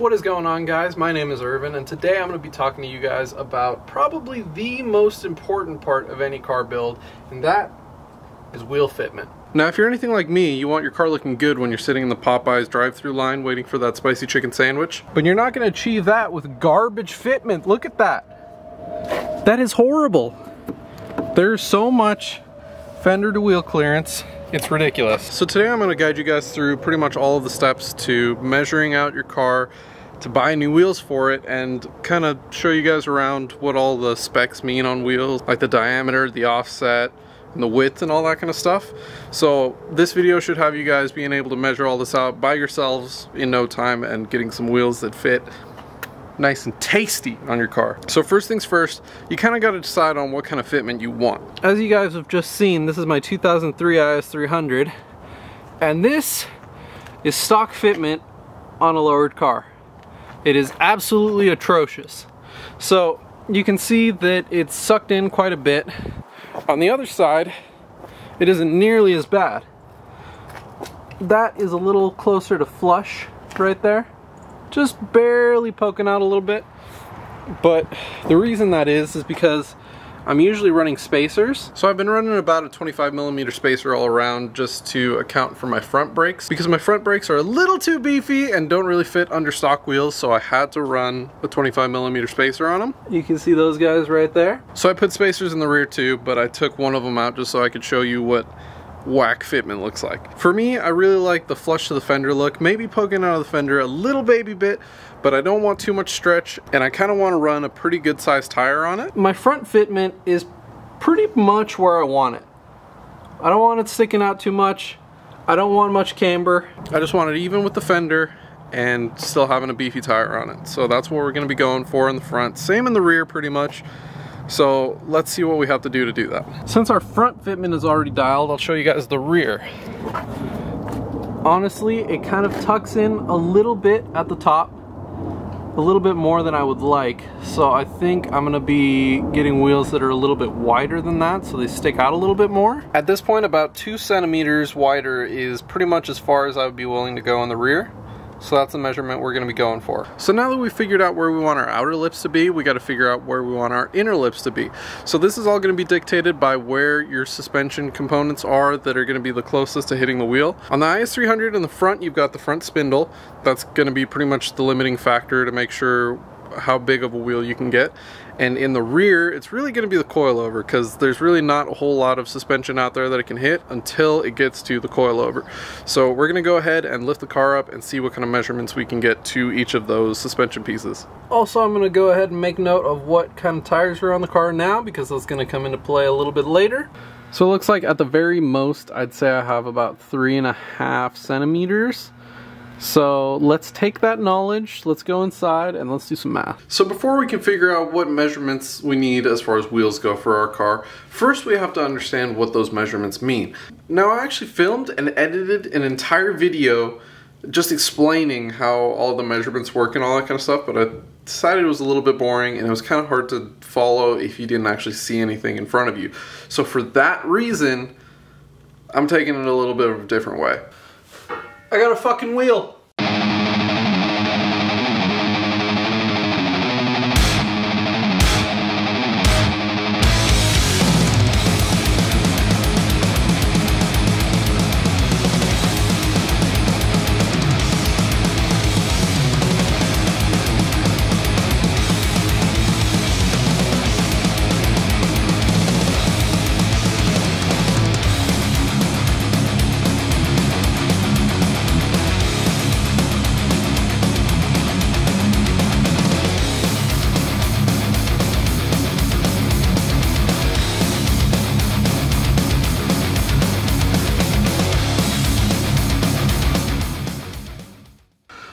What is going on guys? My name is Irvin and today I'm going to be talking to you guys about probably the most important part of any car build and that is wheel fitment. Now if you're anything like me, you want your car looking good when you're sitting in the Popeyes drive through line waiting for that spicy chicken sandwich. But you're not going to achieve that with garbage fitment. Look at that. That is horrible. There's so much fender to wheel clearance it's ridiculous. So today I'm going to guide you guys through pretty much all of the steps to measuring out your car, to buy new wheels for it, and kind of show you guys around what all the specs mean on wheels, like the diameter, the offset, and the width and all that kind of stuff. So this video should have you guys being able to measure all this out by yourselves in no time and getting some wheels that fit nice and tasty on your car. So first things first, you kind of got to decide on what kind of fitment you want. As you guys have just seen, this is my 2003 IS300 and this is stock fitment on a lowered car. It is absolutely atrocious. So you can see that it's sucked in quite a bit. On the other side, it isn't nearly as bad. That is a little closer to flush right there just barely poking out a little bit. But the reason that is, is because I'm usually running spacers. So I've been running about a 25 millimeter spacer all around just to account for my front brakes because my front brakes are a little too beefy and don't really fit under stock wheels. So I had to run a 25 millimeter spacer on them. You can see those guys right there. So I put spacers in the rear too, but I took one of them out just so I could show you what whack fitment looks like. For me, I really like the flush to the fender look, maybe poking out of the fender a little baby bit, but I don't want too much stretch, and I kind of want to run a pretty good sized tire on it. My front fitment is pretty much where I want it. I don't want it sticking out too much. I don't want much camber. I just want it even with the fender and still having a beefy tire on it. So that's what we're going to be going for in the front. Same in the rear pretty much. So let's see what we have to do to do that. Since our front fitment is already dialed, I'll show you guys the rear. Honestly, it kind of tucks in a little bit at the top, a little bit more than I would like. So I think I'm gonna be getting wheels that are a little bit wider than that so they stick out a little bit more. At this point, about two centimeters wider is pretty much as far as I would be willing to go in the rear. So that's the measurement we're gonna be going for. So now that we figured out where we want our outer lips to be, we gotta figure out where we want our inner lips to be. So this is all gonna be dictated by where your suspension components are that are gonna be the closest to hitting the wheel. On the IS300 in the front, you've got the front spindle. That's gonna be pretty much the limiting factor to make sure how big of a wheel you can get. And in the rear, it's really going to be the coilover because there's really not a whole lot of suspension out there that it can hit until it gets to the coilover. So we're going to go ahead and lift the car up and see what kind of measurements we can get to each of those suspension pieces. Also, I'm going to go ahead and make note of what kind of tires are on the car now because that's going to come into play a little bit later. So it looks like at the very most, I'd say I have about three and a half centimeters so let's take that knowledge, let's go inside and let's do some math. So before we can figure out what measurements we need as far as wheels go for our car, first we have to understand what those measurements mean. Now I actually filmed and edited an entire video just explaining how all the measurements work and all that kind of stuff, but I decided it was a little bit boring and it was kind of hard to follow if you didn't actually see anything in front of you. So for that reason, I'm taking it a little bit of a different way. I got a fucking wheel.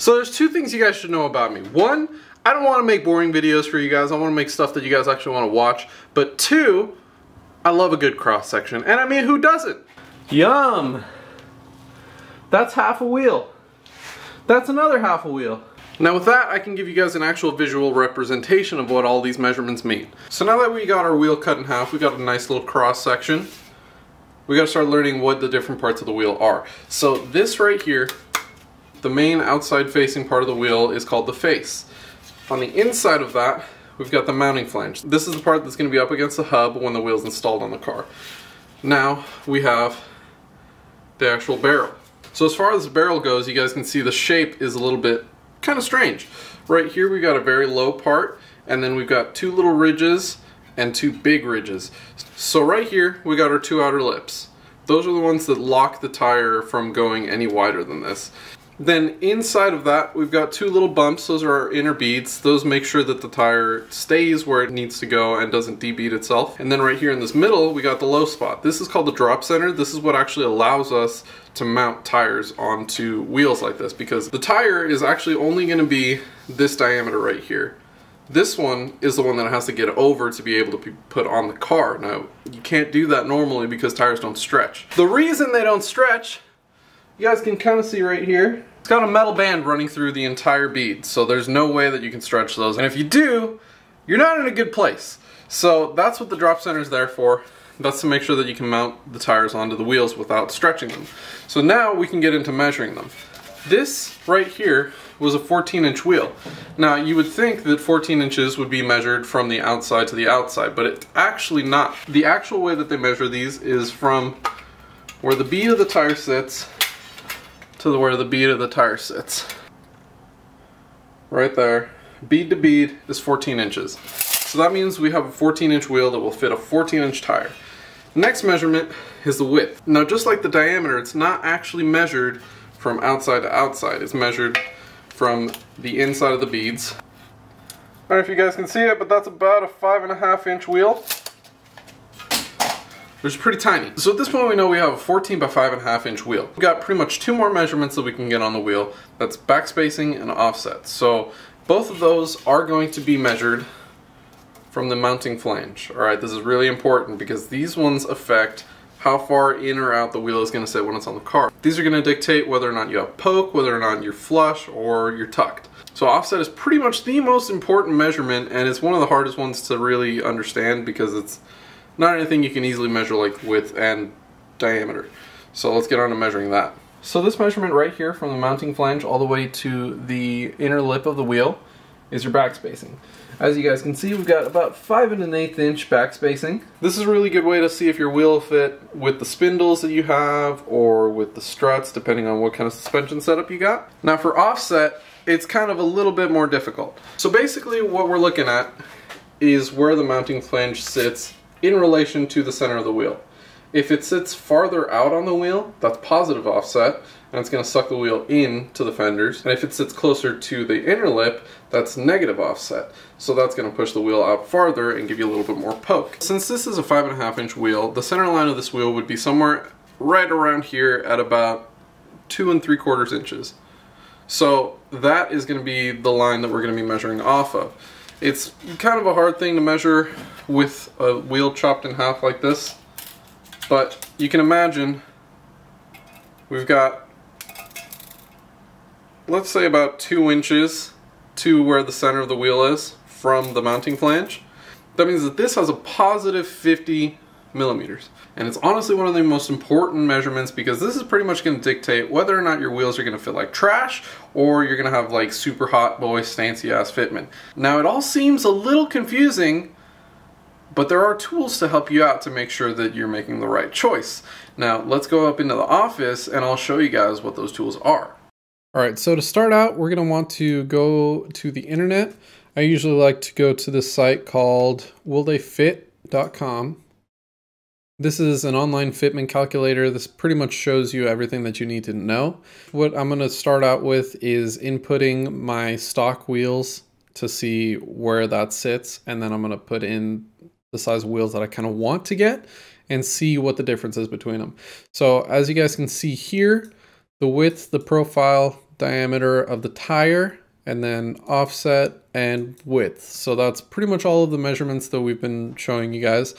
So there's two things you guys should know about me. One, I don't want to make boring videos for you guys. I want to make stuff that you guys actually want to watch. But two, I love a good cross section. And I mean, who doesn't? Yum! That's half a wheel. That's another half a wheel. Now with that, I can give you guys an actual visual representation of what all these measurements mean. So now that we got our wheel cut in half, we got a nice little cross section. We gotta start learning what the different parts of the wheel are. So this right here the main outside facing part of the wheel is called the face. On the inside of that, we've got the mounting flange. This is the part that's going to be up against the hub when the wheel's installed on the car. Now we have the actual barrel. So as far as the barrel goes, you guys can see the shape is a little bit kind of strange. Right here we've got a very low part and then we've got two little ridges and two big ridges. So right here we got our two outer lips. Those are the ones that lock the tire from going any wider than this. Then inside of that, we've got two little bumps. Those are our inner beads. Those make sure that the tire stays where it needs to go and doesn't debead itself. And then right here in this middle, we got the low spot. This is called the drop center. This is what actually allows us to mount tires onto wheels like this because the tire is actually only gonna be this diameter right here. This one is the one that has to get over to be able to be put on the car. Now, you can't do that normally because tires don't stretch. The reason they don't stretch, you guys can kind of see right here, got a metal band running through the entire bead, so there's no way that you can stretch those. And if you do, you're not in a good place. So that's what the drop center is there for. That's to make sure that you can mount the tires onto the wheels without stretching them. So now we can get into measuring them. This right here was a 14 inch wheel. Now you would think that 14 inches would be measured from the outside to the outside, but it's actually not. The actual way that they measure these is from where the bead of the tire sits to the, where the bead of the tire sits. Right there. Bead to bead is 14 inches. So that means we have a 14 inch wheel that will fit a 14 inch tire. Next measurement is the width. Now just like the diameter, it's not actually measured from outside to outside. It's measured from the inside of the beads. I don't know if you guys can see it, but that's about a five and a half inch wheel which is pretty tiny. So at this point we know we have a 14 by 5 and a half inch wheel. We've got pretty much two more measurements that we can get on the wheel. That's backspacing and offset. So both of those are going to be measured from the mounting flange. Alright, this is really important because these ones affect how far in or out the wheel is going to sit when it's on the car. These are going to dictate whether or not you have poke, whether or not you're flush, or you're tucked. So offset is pretty much the most important measurement and it's one of the hardest ones to really understand because it's not anything you can easily measure like width and diameter. So let's get on to measuring that. So this measurement right here from the mounting flange all the way to the inner lip of the wheel is your back spacing. As you guys can see, we've got about five and an eighth inch back spacing. This is a really good way to see if your wheel fit with the spindles that you have or with the struts, depending on what kind of suspension setup you got. Now for offset, it's kind of a little bit more difficult. So basically what we're looking at is where the mounting flange sits in relation to the center of the wheel. If it sits farther out on the wheel, that's positive offset, and it's going to suck the wheel in to the fenders. And if it sits closer to the inner lip, that's negative offset. So that's going to push the wheel out farther and give you a little bit more poke. Since this is a five and a half inch wheel, the center line of this wheel would be somewhere right around here at about two and three quarters inches. So that is going to be the line that we're going to be measuring off of. It's kind of a hard thing to measure with a wheel chopped in half like this, but you can imagine we've got, let's say about two inches to where the center of the wheel is from the mounting flange. That means that this has a positive 50 millimeters. And it's honestly one of the most important measurements because this is pretty much going to dictate whether or not your wheels are going to fit like trash or you're going to have like super hot boy stancy ass fitment. Now it all seems a little confusing but there are tools to help you out to make sure that you're making the right choice. Now let's go up into the office and I'll show you guys what those tools are. Alright, so to start out we're going to want to go to the internet. I usually like to go to this site called willtheyfit.com this is an online fitment calculator. This pretty much shows you everything that you need to know. What I'm to start out with is inputting my stock wheels to see where that sits. And then I'm to put in the size of wheels that I kind of want to get and see what the difference is between them. So as you guys can see here, the width, the profile, diameter of the tire, and then offset and width. So that's pretty much all of the measurements that we've been showing you guys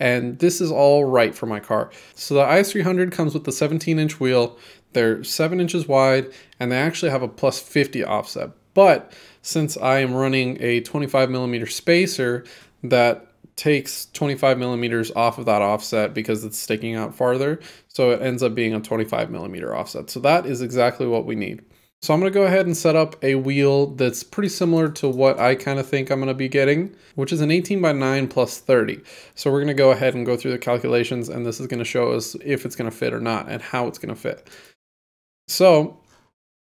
and this is all right for my car. So the IS300 comes with the 17 inch wheel, they're 7 inches wide, and they actually have a plus 50 offset. But since I am running a 25 millimeter spacer that takes 25 millimeters off of that offset because it's sticking out farther, so it ends up being a 25 millimeter offset. So that is exactly what we need. So I'm going to go ahead and set up a wheel that's pretty similar to what I kind of think I'm going to be getting, which is an 18 by 9 plus 30. So we're going to go ahead and go through the calculations and this is going to show us if it's going to fit or not and how it's going to fit. So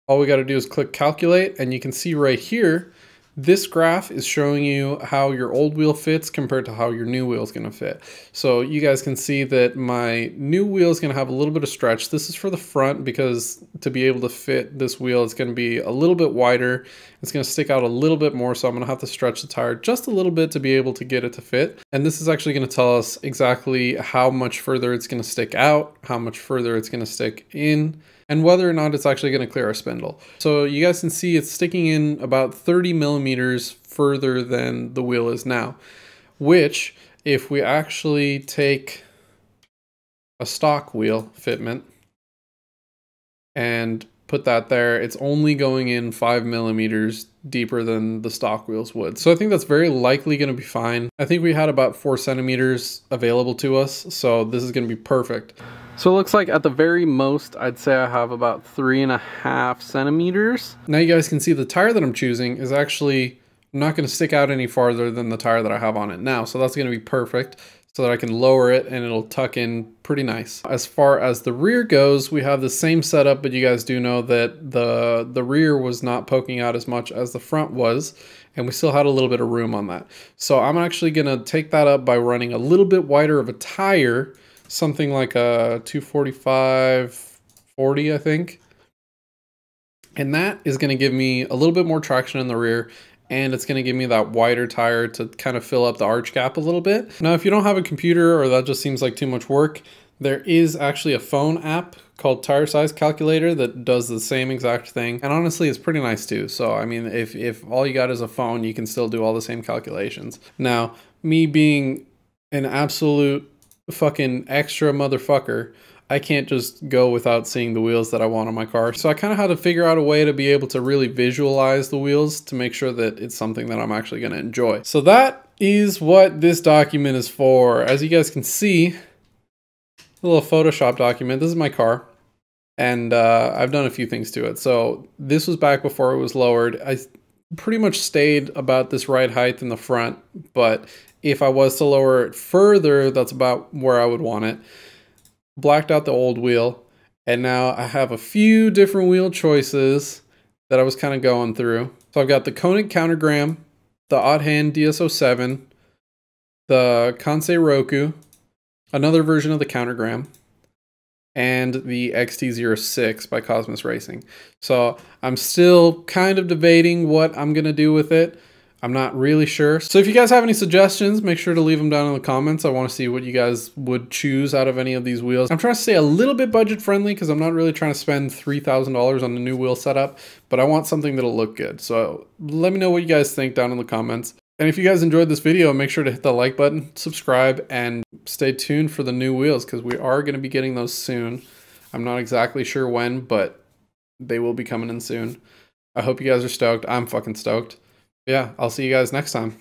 all we got to do is click calculate and you can see right here this graph is showing you how your old wheel fits compared to how your new wheel is going to fit. So you guys can see that my new wheel is going to have a little bit of stretch. This is for the front because to be able to fit this wheel, it's going to be a little bit wider. It's going to stick out a little bit more, so I'm going to have to stretch the tire just a little bit to be able to get it to fit. And this is actually going to tell us exactly how much further it's going to stick out, how much further it's going to stick in, and whether or not it's actually going to clear our spindle. So you guys can see it's sticking in about 30 millimeters further than the wheel is now, which if we actually take a stock wheel fitment and put that there, it's only going in five millimeters deeper than the stock wheels would. So I think that's very likely going to be fine. I think we had about four centimeters available to us, so this is going to be perfect. So it looks like at the very most, I'd say I have about three and a half centimeters. Now you guys can see the tire that I'm choosing is actually not going to stick out any farther than the tire that I have on it now. So that's going to be perfect so that I can lower it and it'll tuck in pretty nice. As far as the rear goes, we have the same setup, but you guys do know that the, the rear was not poking out as much as the front was, and we still had a little bit of room on that. So I'm actually gonna take that up by running a little bit wider of a tire something like a 245 40, I think. And that is going to give me a little bit more traction in the rear and it's going to give me that wider tire to kind of fill up the arch gap a little bit. Now, if you don't have a computer or that just seems like too much work, there is actually a phone app called Tire Size Calculator that does the same exact thing. And honestly, it's pretty nice too. So, I mean, if, if all you got is a phone, you can still do all the same calculations. Now, me being an absolute fucking extra motherfucker. I can't just go without seeing the wheels that I want on my car. So I kind of had to figure out a way to be able to really visualize the wheels to make sure that it's something that I'm actually going to enjoy. So that is what this document is for. As you guys can see, a little Photoshop document. This is my car. And uh, I've done a few things to it. So this was back before it was lowered. I pretty much stayed about this right height in the front, but if I was to lower it further, that's about where I would want it. Blacked out the old wheel, and now I have a few different wheel choices that I was kind of going through. So I've got the Konig Countergram, the Aodhan DS07, the Kansei Roku, another version of the Countergram, and the XT06 by Cosmis Racing. So I'm still kind of debating what I'm going to do with it. I'm not really sure. So if you guys have any suggestions, make sure to leave them down in the comments. I want to see what you guys would choose out of any of these wheels. I'm trying to stay a little bit budget friendly because I'm not really trying to spend $3,000 on a new wheel setup, but I want something that'll look good. So let me know what you guys think down in the comments. And if you guys enjoyed this video, make sure to hit the like button, subscribe, and stay tuned for the new wheels because we are going to be getting those soon. I'm not exactly sure when, but they will be coming in soon. I hope you guys are stoked. I'm fucking stoked yeah, I'll see you guys next time.